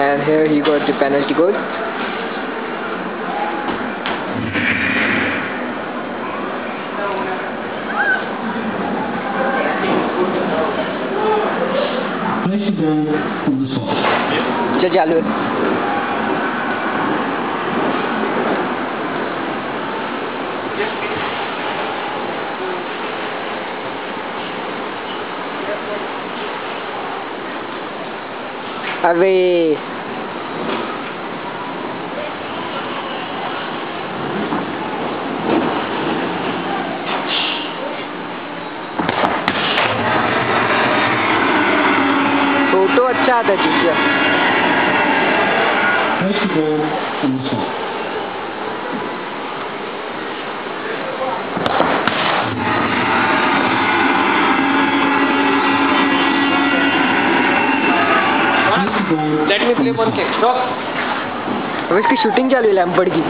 and here he got the penalty goal. Judge the Yes, Away. Voltou a tchada, Didi. Let's go. Let me play one kick stop अब इसकी shooting क्या ले लैंपर्ड की